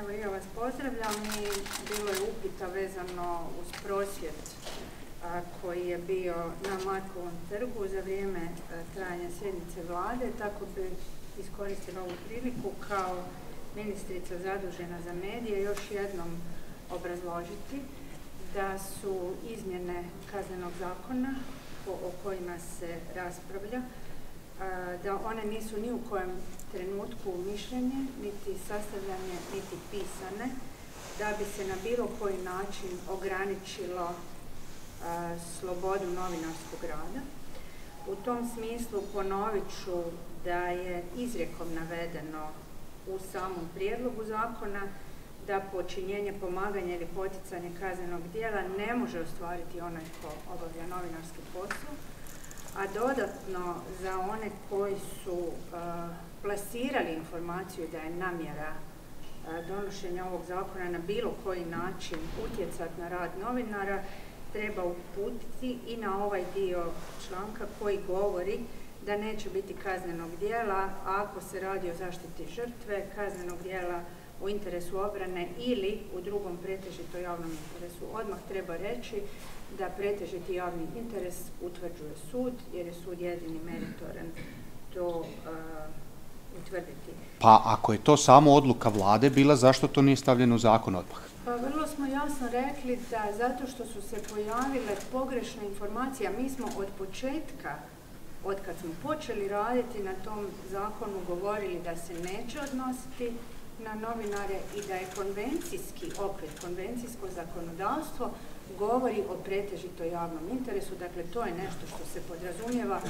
Evo ja vas pozdravljam i bilo je upita vezano uz prosvjed koji je bio na Markovom trgu za vrijeme trajanja sjednice vlade, tako bi iskoristila ovu priliku kao ministrica zadužena za medije još jednom obrazložiti da su izmjene kaznenog zakona o kojima se raspravlja da one nisu ni u kojem trenutku mišljenje, niti sastavljanje, niti pisane, da bi se na bilo koji način ograničilo slobodu novinarskog rada. U tom smislu ponovit ću da je izrijekom navedeno u samom prijedlogu zakona da počinjenje, pomaganje ili poticanje kaznenog djela ne može ostvariti onaj ko obavlja novinarski posao, a dodatno za one koji su plasirali informaciju da je namjera donošenja ovog zakona na bilo koji način utjecati na rad novinara, treba uputiti i na ovaj dio članka koji govori da neće biti kaznenog djela ako se radi o zaštiti žrtve, kaznenog djela u interesu obrane ili u drugom pretežito javnom interesu. Odmah treba reći da pretežiti javni interes utvrđuje sud, jer je sud jedini meritoran to utvrditi. Pa ako je to samo odluka vlade bila, zašto to nije stavljeno u zakon odmah? Pa vrlo smo jasno rekli da zato što su se pojavile pogrešne informacije, mi smo od početka, od kad smo počeli raditi na tom zakonu, govorili da se neće odnositi na novinare i da je konvencijski okvir, konvencijsko zakonodavstvo govori o pretežito javnom interesu, dakle to je nešto što se podrazumijeva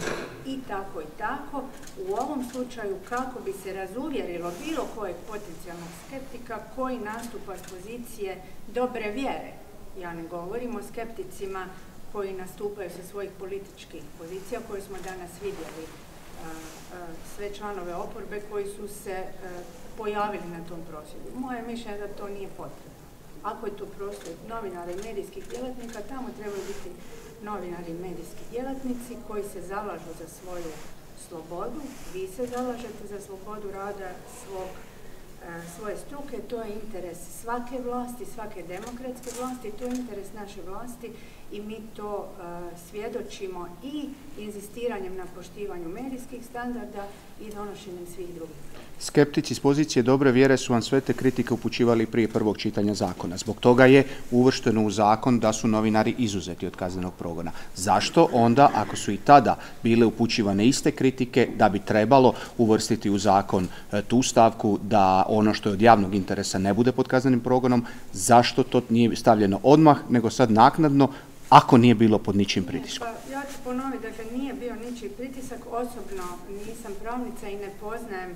i tako i tako. U ovom slučaju kako bi se razuvjerilo bilo kojeg potencijalnog skeptika koji nastupa s pozicije dobre vjere. Ja ne govorim o skepticima koji nastupaju sa svojih političkih pozicija koje smo danas vidjeli sve članove oporbe koji su se pojavili na tom prosvjedu. Moje mišljenje je da to nije potrebno. Ako je to prosvjed novinara i medijskih djelatnika, tamo trebaju biti novinari i medijski djelatnici koji se zalažu za svoju slobodu. Vi se zalažete za slobodu rada svog svoje struke, to je interes svake vlasti, svake demokratske vlasti, to je interes naše vlasti i mi to svjedočimo i inzistiranjem na poštivanju medijskih standarda i donošenjem svih drugih. Skeptici s pozicije dobre vjere su vam sve te kritike upućivali prije prvog čitanja zakona. Zbog toga je uvršteno u zakon da su novinari izuzeti od kaznenog progona. Zašto onda, ako su i tada bile upućivane iste kritike, da bi trebalo uvrstiti u zakon e, tu stavku da ono što je od javnog interesa ne bude pod kaznenim progonom, zašto to nije stavljeno odmah, nego sad naknadno, ako nije bilo pod ničim pritiskom? Pa, ja ću ponoviti, dakle nije bio ničiji pritisak, osobno nisam pravnica i ne poznajem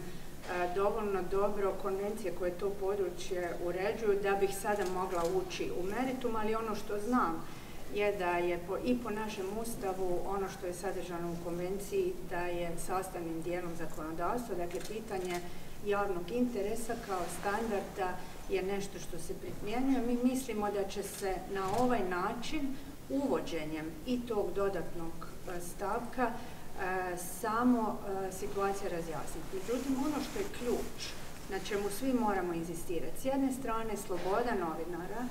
dovoljno dobro konvencije koje to područje uređuju da bih sada mogla ući u meritum, ali ono što znam je da je i po našem ustavu ono što je sadržano u konvenciji da je sastavnim dijelom zakonodavstva, dakle pitanje javnog interesa kao standarda je nešto što se primjenjuje. Mi mislimo da će se na ovaj način uvođenjem i tog dodatnog stavka samo situacija razjasniti. Međutim, ono što je ključ, na čemu svi moramo inzistirati, s jedne strane sloboda novinara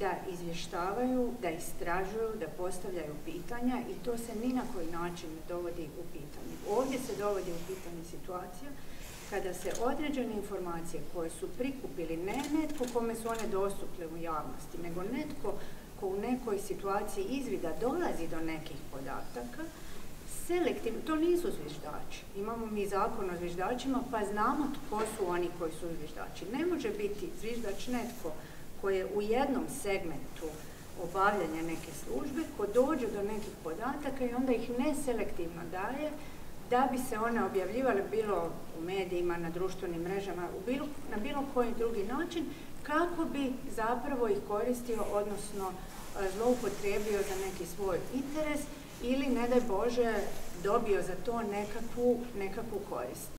da izvještavaju, da istražuju, da postavljaju pitanja i to se ni na koji način ne dovodi u pitanje. Ovdje se dovodi u pitanje situacija kada se određene informacije koje su prikupili ne netko kome su one dostupne u javnosti, nego netko ko u nekoj situaciji izvida dolazi do nekih podataka, selektivno, to nisu zviždači. Imamo mi zakon o zviždačima pa znamo tko su oni koji su zviždači. Ne može biti zviždač netko koji je u jednom segmentu obavljanja neke službe, ko dođe do nekih podataka i onda ih neselektivno daje da bi se one objavljivale bilo u medijima, na društvenim mrežama, na bilo koji drugi način, kako bi zapravo ih koristio, odnosno zloupotrijebio za neki svoj interes ili ne daj Bože dobio za to nekakvu, nekakvu korist.